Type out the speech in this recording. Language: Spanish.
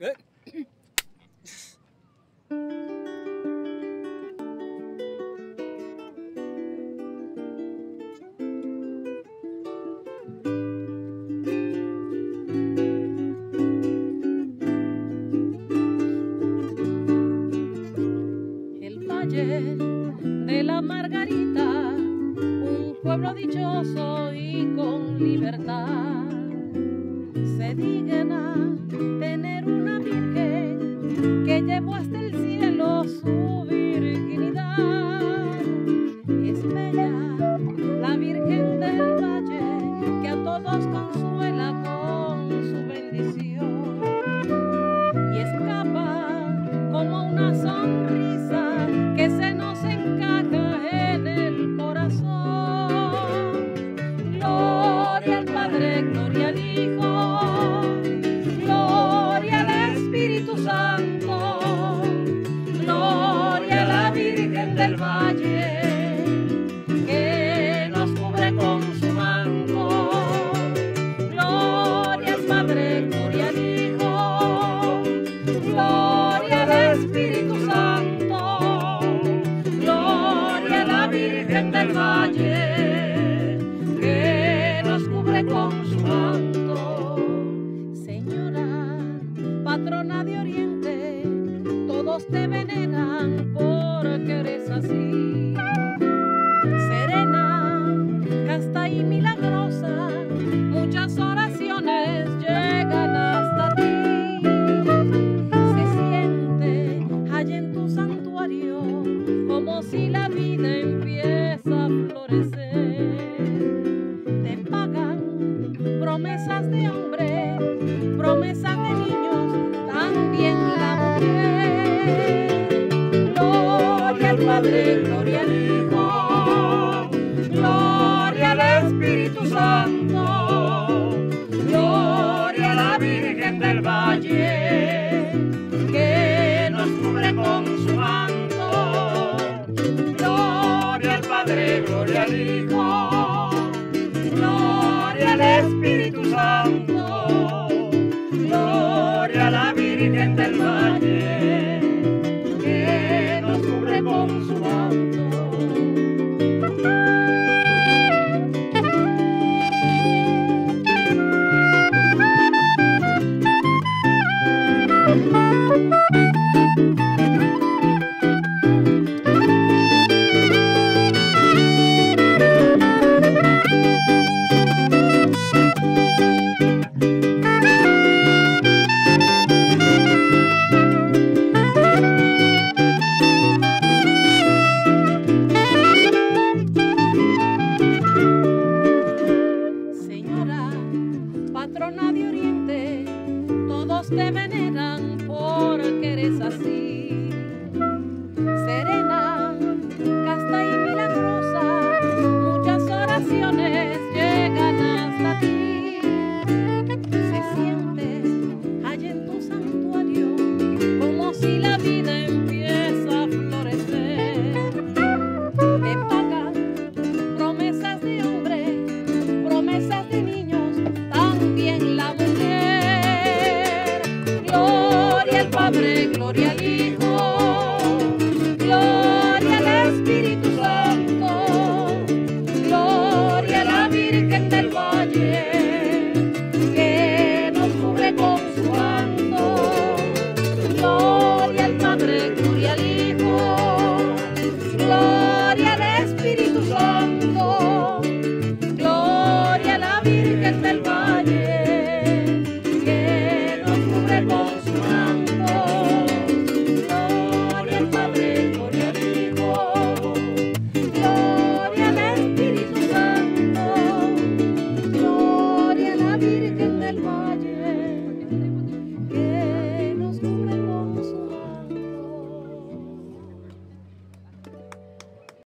El valle de la Margarita, un pueblo dichoso y con libertad. Spirit. Padre, gloria al Hijo, gloria al Espíritu Santo, gloria a la Virgen del Valle, que nos cubre con su manto, gloria al Padre, gloria al Hijo. Señora patrona de Oriente, todos te deben Padre, gloria.